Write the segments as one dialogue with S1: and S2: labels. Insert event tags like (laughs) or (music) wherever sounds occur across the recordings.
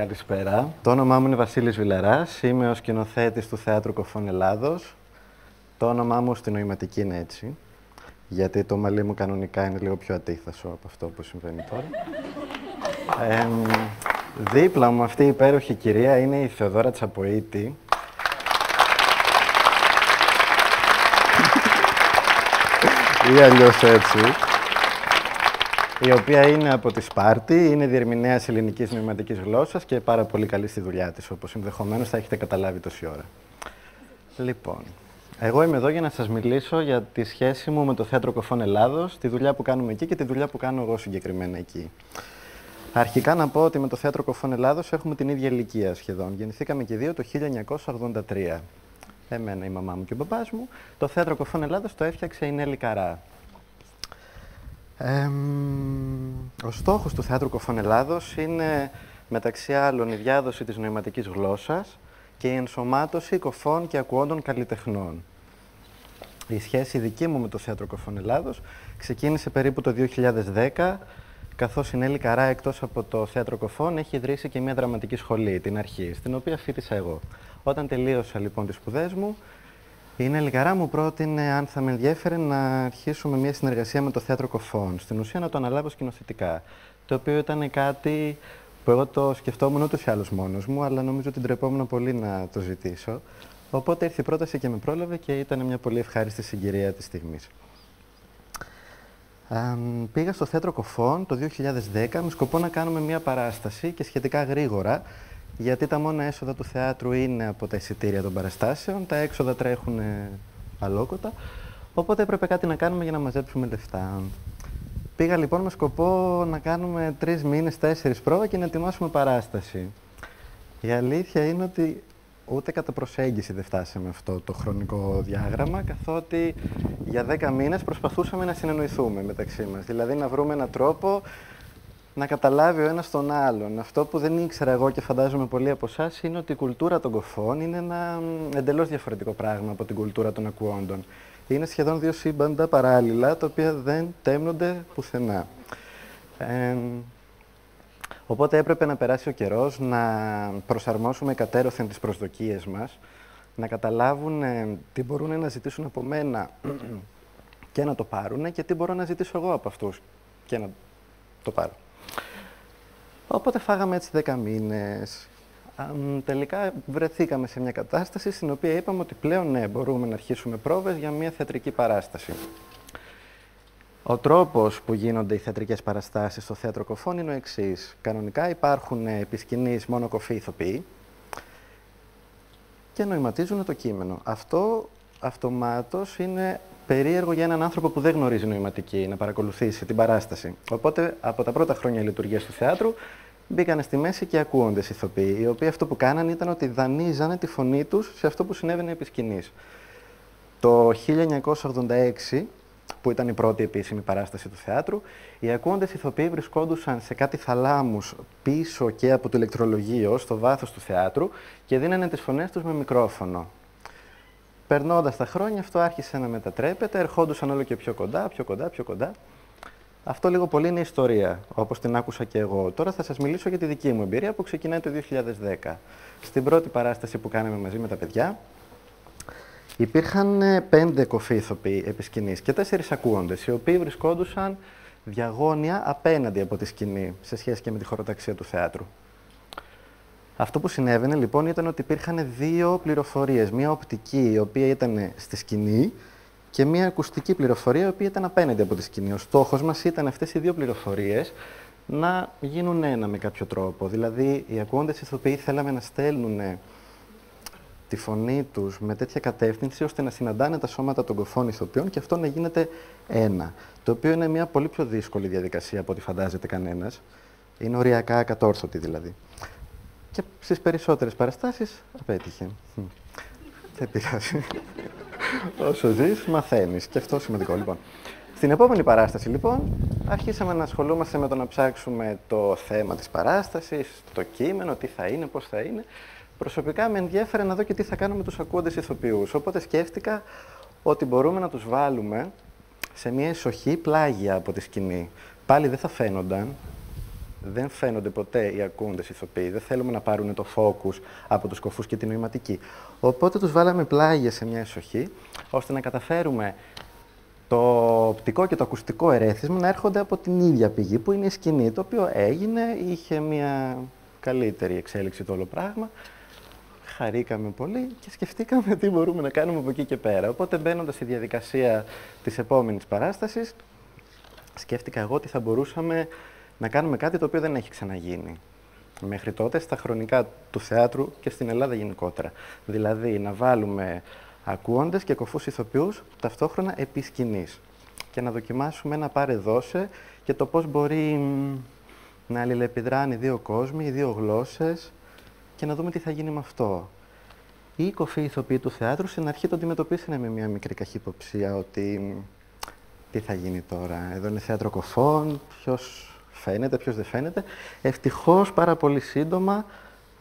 S1: Καλησπέρα. Το όνομά μου είναι Βασίλης Βιλεράς. Είμαι ο σκηνοθέτης του Θεάτρου Κοφών Ελλάδος. Το όνομά μου στην νοηματική είναι έτσι, γιατί το μαλλί μου κανονικά είναι λίγο πιο αντίθασο από αυτό που συμβαίνει τώρα. Ε, δίπλα μου αυτή η υπέροχη κυρία είναι η Θεοδόρα Τσαποίτη. ή αλλιώς έτσι η οποία είναι από τη Σπάρτη, είναι διερμηνέας ελληνικής νοηματική γλώσσας και πάρα πολύ καλή στη δουλειά της, όπως ενδεχομένως θα έχετε καταλάβει τόση ώρα. Λοιπόν, εγώ είμαι εδώ για να σας μιλήσω για τη σχέση μου με το Θέατρο Κοφών Ελλάδος, τη δουλειά που κάνουμε εκεί και τη δουλειά που κάνω εγώ συγκεκριμένα εκεί. Αρχικά να πω ότι με το Θέατρο Κοφών Ελλάδος έχουμε την ίδια ηλικία σχεδόν. Γεννηθήκαμε και δύο το 1983. Εμένα, η μαμά μου και ο μπαμπάς μου. Το Θέατρο Κοφών Ελλάδος το έφτιαξε η Νέλη Καρά, ο στόχος του Θεάτρου Κοφών Ελλάδος είναι μεταξύ άλλων η διάδοση της νοηματικής γλώσσας και η ενσωμάτωση κοφών και ακουόντων καλλιτεχνών. Η σχέση δική μου με το Θέατρο Κοφών Ελλάδος ξεκίνησε περίπου το 2010, καθώς η Νέλη Καρά εκτός από το Θέατρο Κοφών έχει ιδρύσει και μια δραματική σχολή, την Αρχή, στην οποία φίτησα εγώ. Όταν τελείωσα λοιπόν τις σπουδές μου, η Νέλη Καρά μου πρότεινε αν θα με ενδιέφερε να αρχίσουμε μια συνεργασία με το Θέατρο Κοφών. Στην ουσία να το αναλάβω σκηνοθετικά. Το οποίο ήταν κάτι που εγώ το σκεφτόμουν ούτως ή άλλως μόνος μου, αλλά νομίζω ότι ντρεπόμουν πολύ να το ζητήσω. Οπότε ήρθε η πρόταση και με πρόλαβε και ήταν μια πολύ ευχάριστη συγκυρία της στιγμής. Πήγα στο Θέατρο Κοφών το 2010 με σκοπό να κάνουμε μια παράσταση και σχετικά γρήγορα γιατί τα μόνα έσοδα του θεάτρου είναι από τα εισιτήρια των παραστάσεων, τα έξοδα τρέχουν ε, αλόκοτα, οπότε έπρεπε κάτι να κάνουμε για να μαζέψουμε λεφτά. Πήγα λοιπόν με σκοπό να κάνουμε τρεις μήνες, τέσσερις πρόβα και να ετοιμάσουμε παράσταση. Η αλήθεια είναι ότι ούτε κατά προσέγγιση δεν φτάσαμε αυτό το χρονικό διάγραμμα, καθότι για δέκα μήνες προσπαθούσαμε να συνεννοηθούμε μεταξύ μας. Δηλαδή να βρούμε έναν τρόπο να καταλάβει ο ένας τον άλλον. Αυτό που δεν ήξερα εγώ και φαντάζομαι πολλοί από εσάς είναι ότι η κουλτούρα των κοφών είναι ένα εντελώς διαφορετικό πράγμα από την κουλτούρα των ακουόντων. Είναι σχεδόν δύο σύμπαντα παράλληλα, τα οποία δεν τέμνονται πουθενά. Ε, οπότε έπρεπε να περάσει ο καιρός να προσαρμόσουμε κατέρωθεν τις προσδοκίες μας, να καταλάβουν ε, τι μπορούν να ζητήσουν από μένα (clears throat) και να το πάρουν και τι μπορώ να ζητήσω εγώ από αυτούς και να το πάρω. Οπότε φάγαμε έτσι 10 μήνες. Τελικά βρεθήκαμε σε μια κατάσταση στην οποία είπαμε ότι πλέον ναι, μπορούμε να αρχίσουμε πρόβες για μια θεατρική παράσταση. Ο τρόπος που γίνονται οι θεατρικές παραστάσεις στο θέατρο κοφών είναι ο εξής. Κανονικά υπάρχουν επί σκηνής μόνο κοφοί ηθοποιοί και νοηματίζουν το κείμενο. Αυτό αυτομάτως είναι περίεργο για έναν άνθρωπο που δεν γνωρίζει νοηματική να παρακολουθήσει την παράσταση. Οπότε από τα πρώτα χρόνια λειτουργίας του θεάτρου μπήκαν στη μέση και ακούγοντες ηθοποιοί, οι οποίοι αυτό που κάνανε ήταν ότι δανείζανε τη φωνή τους σε αυτό που συνέβαινε επί σκηνής. Το 1986, που ήταν η πρώτη επίσημη παράσταση του θεάτρου, οι ακούγοντες ηθοποιοί βρισκόντουσαν σε κάτι θαλάμους πίσω και από το ηλεκτρολογείο, στο βάθος του θεάτρου και δίνανε τις φωνές τους με μικρόφωνο. Περνώντας τα χρόνια, αυτό άρχισε να μετατρέπεται, ερχόντουσαν όλο και πιο κοντά, πιο κοντά, πιο κοντά. Αυτό λίγο πολύ είναι ιστορία, όπως την άκουσα και εγώ. Τώρα θα σας μιλήσω για τη δική μου εμπειρία που ξεκινάει το 2010. Στην πρώτη παράσταση που κάναμε μαζί με τα παιδιά, υπήρχαν ε, πέντε κοφοί ηθοποιοί επί σκηνής και τέσσερις ακούοντες, οι οποίοι βρισκόντουσαν διαγώνια απέναντι από τη σκηνή, σε σχέση και με τη χωροταξία του θεάτρου. Αυτό που συνέβαινε λοιπόν ήταν ότι υπήρχαν δύο πληροφορίες. Μία οπτική, η οποία ήταν στη σκηνή, και μια ακουστική πληροφορία, η οποία ήταν απέναντι από τη σκηνή. Ο στόχος μας ήταν αυτές οι δύο πληροφορίες να γίνουν ένα με κάποιο τρόπο. Δηλαδή, οι ακούγοντε ηθοποιοί θέλαμε να στέλνουν τη φωνή τους με τέτοια κατεύθυνση ώστε να συναντάνε τα σώματα των κοφών ηθοποιών και αυτό να γίνεται ένα. Το οποίο είναι μια πολύ πιο δύσκολη διαδικασία από ό,τι φαντάζεται κανένας. Είναι οριακά ακατόρθωτη δηλαδή. Και στις περισσότερες παραστάσεις απέτυχε. Δεν πειράζει. Όσο ζεις, μαθαίνεις. Και αυτό σημαντικό. Λοιπόν, στην επόμενη παράσταση, λοιπόν, αρχίσαμε να ασχολούμαστε με το να ψάξουμε το θέμα της παράστασης, το κείμενο, τι θα είναι, πώς θα είναι. Προσωπικά με ενδιέφερε να δω και τι θα κάνουμε τους ακούοντες ηθοποιούς. Οπότε σκέφτηκα ότι μπορούμε να τους βάλουμε σε μια ισοχή πλάγια από τη σκηνή. Πάλι δεν θα φαίνονταν, δεν φαίνονται ποτέ οι ακούοντες ηθοποιοί. Δεν θέλουμε να πάρουν το focus από τους κοφούς και την νοηματική. Οπότε τους βάλαμε πλάγια σε μια εσοχή, ώστε να καταφέρουμε το οπτικό και το ακουστικό ερέθισμα να έρχονται από την ίδια πηγή, που είναι η σκηνή, το οποίο έγινε, είχε μια καλύτερη εξέλιξη το όλο πράγμα. Χαρήκαμε πολύ και σκεφτήκαμε τι μπορούμε να κάνουμε από εκεί και πέρα. Οπότε μπαίνοντας στη διαδικασία της επόμενης παράστασης, σκέφτηκα εγώ ότι θα μπορούσαμε να κάνουμε κάτι το οποίο δεν έχει ξαναγίνει μέχρι τότε στα χρονικά του θεάτρου και στην Ελλάδα γενικότερα. Δηλαδή να βάλουμε ακούοντες και κοφούς ηθοποιούς ταυτόχρονα επί σκηνής και να δοκιμάσουμε ένα πάρε δώσε και το πώς μπορεί να αλληλεπιδράνε οι δύο κόσμοι, οι δύο γλώσσες και να δούμε τι θα γίνει με αυτό. Οι κοφοί ηθοποιοί του θεάτρου στην αρχή το αντιμετωπίσανε με μια μικρή καχυποψία ότι τι θα γίνει τώρα, εδώ είναι θέατρο κοφών, ποιος φαίνεται, ποιος δεν φαίνεται. Ευτυχώς πάρα πολύ σύντομα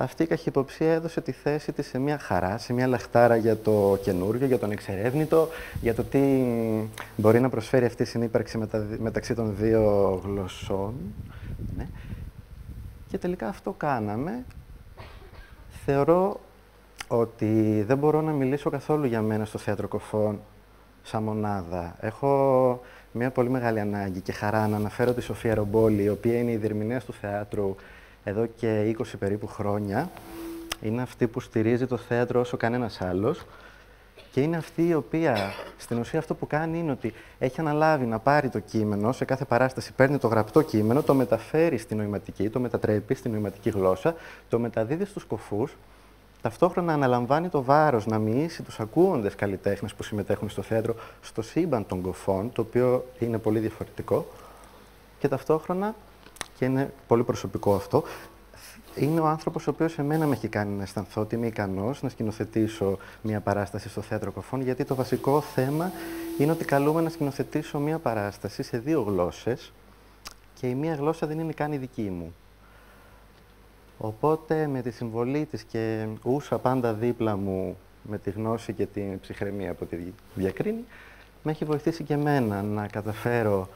S1: αυτή η καχυποψία έδωσε τη θέση της σε μια χαρά, σε μια λαχτάρα για το καινούργιο, για τον εξερεύνητο, για το τι μπορεί να προσφέρει αυτή η συνύπαρξη μεταξύ των δύο γλωσσών. Ναι. Και τελικά αυτό κάναμε. Θεωρώ ότι δεν μπορώ να μιλήσω καθόλου για μένα στο θέατρο κοφών σαν μονάδα. Έχω μια πολύ μεγάλη ανάγκη και χαρά να αναφέρω τη Σοφία Ρομπόλη, η οποία είναι η διερμηνέας του θεάτρου εδώ και 20 περίπου χρόνια. Είναι αυτή που στηρίζει το θέατρο όσο κανένας άλλος. Και είναι αυτή η οποία, στην ουσία αυτό που κάνει είναι ότι έχει αναλάβει να πάρει το κείμενο, σε κάθε παράσταση παίρνει το γραπτό κείμενο, το μεταφέρει στη νοηματική, το μετατρέπει στη νοηματική γλώσσα, το μεταδίδει στους κοφούς, ταυτόχρονα αναλαμβάνει το βάρος να μοιήσει τους ακούοντες καλλιτέχνες που συμμετέχουν στο θέατρο στο σύμπαν των κοφών, το οποίο είναι πολύ διαφορετικό, και ταυτόχρονα και είναι πολύ προσωπικό αυτό. Είναι ο άνθρωπος ο οποίος εμένα με έχει κάνει να αισθανθώ ότι είμαι ικανός να σκηνοθετήσω μια παράσταση στο Θέατρο Κοφών, γιατί το βασικό θέμα είναι ότι καλούμε να σκηνοθετήσω μια παράσταση σε δύο γλώσσες και η μία γλώσσα δεν είναι καν η δική μου. Οπότε με τη συμβολή της και ούσα πάντα δίπλα μου με τη γνώση και την ψυχραιμία που τη διακρίνει, με έχει βοηθήσει και εμένα να καταφέρω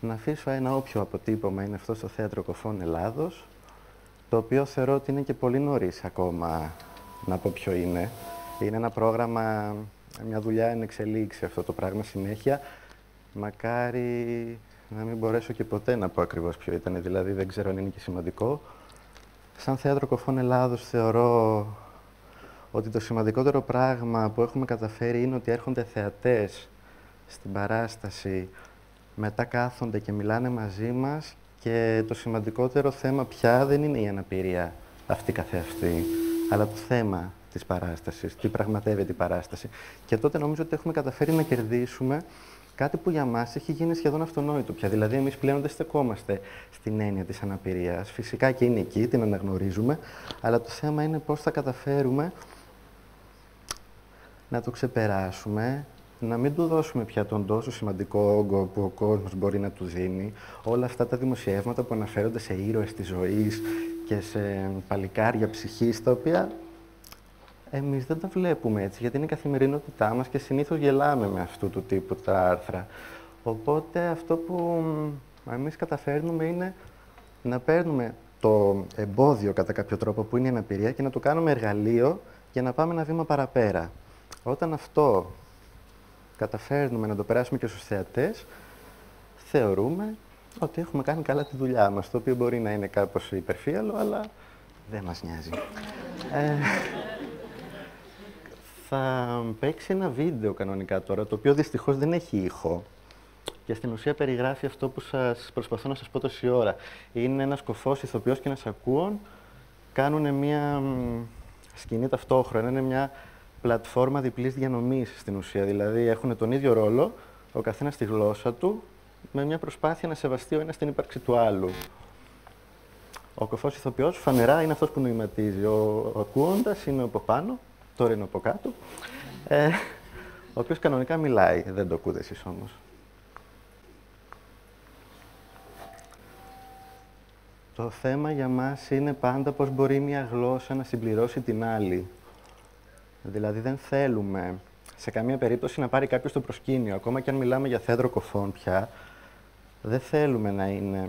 S1: να αφήσω ένα όποιο αποτύπωμα είναι αυτό στο Θέατρο Κοφών Ελλάδος, το οποίο θεωρώ ότι είναι και πολύ νωρίς ακόμα να πω ποιο είναι. Είναι ένα πρόγραμμα, μια δουλειά εν εξελίξει αυτό το πράγμα συνέχεια. Μακάρι να μην μπορέσω και ποτέ να πω ακριβώς ποιο ήταν, δηλαδή δεν ξέρω αν είναι και σημαντικό. Σαν Θέατρο Κοφών Ελλάδος θεωρώ ότι το σημαντικότερο πράγμα που έχουμε καταφέρει είναι ότι έρχονται θεατές στην παράσταση μετά κάθονται και μιλάνε μαζί μας και το σημαντικότερο θέμα πια δεν είναι η αναπηρία αυτή καθεαυτή, αλλά το θέμα της παράστασης, τι πραγματεύεται η παράσταση. Και τότε νομίζω ότι έχουμε καταφέρει να κερδίσουμε κάτι που για μας έχει γίνει σχεδόν αυτονόητο πια. Δηλαδή, εμείς πλέον δεν στεκόμαστε στην έννοια της αναπηρίας. Φυσικά και είναι εκεί, την αναγνωρίζουμε, αλλά το θέμα είναι πώς θα καταφέρουμε να το ξεπεράσουμε, να μην του δώσουμε πια τον τόσο σημαντικό όγκο που ο κόσμος μπορεί να του δίνει. Όλα αυτά τα δημοσιεύματα που αναφέρονται σε ήρωες της ζωής και σε παλικάρια ψυχής, τα οποία εμείς δεν τα βλέπουμε έτσι, γιατί είναι η καθημερινότητά μας και συνήθως γελάμε με αυτού του τύπου τα άρθρα. Οπότε αυτό που εμείς καταφέρνουμε είναι να παίρνουμε το εμπόδιο κατά κάποιο τρόπο που είναι η αναπηρία και να το κάνουμε εργαλείο για να πάμε ένα βήμα παραπέρα. Όταν αυτό καταφέρνουμε να το περάσουμε και στους θεατές, θεωρούμε ότι έχουμε κάνει καλά τη δουλειά μας, το οποίο μπορεί να είναι κάπως υπερφύαλο, αλλά δεν μας νοιάζει. ε, θα παίξει ένα βίντεο κανονικά τώρα, το οποίο δυστυχώς δεν έχει ήχο. Και στην ουσία περιγράφει αυτό που σας προσπαθώ να σας πω τόση ώρα. Είναι ένας κοφός ηθοποιός και ένας ακούων, κάνουν μια σκηνή ταυτόχρονα, είναι μια πλατφόρμα διπλής διανομής στην ουσία. Δηλαδή έχουν τον ίδιο ρόλο, ο καθένας στη γλώσσα του, με μια προσπάθεια να σεβαστεί ο ένας την ύπαρξη του άλλου. Ο κοφός ηθοποιός φανερά είναι αυτός που νοηματίζει. Ο, ο ακούοντας είναι από πάνω, τώρα είναι από κάτω, ε, ο οποίος κανονικά μιλάει. Δεν το ακούτε εσείς όμως. Το θέμα για μας είναι πάντα πώς μπορεί μια γλώσσα να συμπληρώσει την άλλη. Δηλαδή δεν θέλουμε σε καμία περίπτωση να πάρει κάποιος το προσκήνιο. Ακόμα και αν μιλάμε για θέατρο κοφών πια, δεν θέλουμε να είναι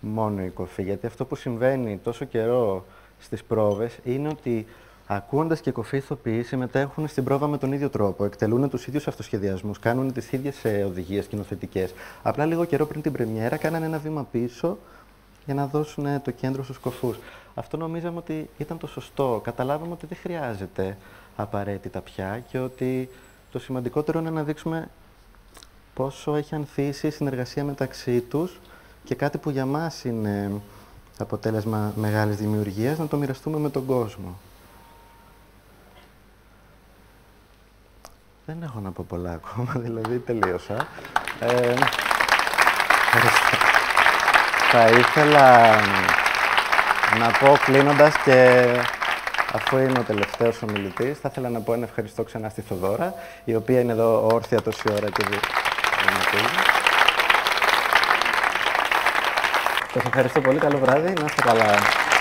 S1: μόνο η κοφή. Γιατί αυτό που συμβαίνει τόσο καιρό στις πρόβες είναι ότι ακούγοντα και κοφή ηθοποιοί συμμετέχουν στην πρόβα με τον ίδιο τρόπο. Εκτελούν τους ίδιους αυτοσχεδιασμούς, κάνουν τις ίδιες οδηγίες σκηνοθετικές. Απλά λίγο καιρό πριν την Πρεμιέρα κάνανε ένα βήμα πίσω για να δώσουν το κέντρο στους κοφούς. Αυτό νομίζαμε ότι ήταν το σωστό. Καταλάβαμε ότι δεν χρειάζεται απαραίτητα πια και ότι το σημαντικότερο είναι να δείξουμε πόσο έχει ανθίσει η συνεργασία μεταξύ τους και κάτι που για μας είναι αποτέλεσμα μεγάλης δημιουργίας, να το μοιραστούμε με τον κόσμο. Δεν έχω να πω πολλά ακόμα, (laughs) δηλαδή τελείωσα. Ε, θα ήθελα να πω κλείνοντας και αφού είναι ο τελευταίος ομιλητής, θα ήθελα να πω ένα ευχαριστώ ξανά στη Θοδόρα, η οποία είναι εδώ όρθια τόση ώρα και δεν Σας ευχαριστώ πολύ. Καλό βράδυ. Να είστε καλά.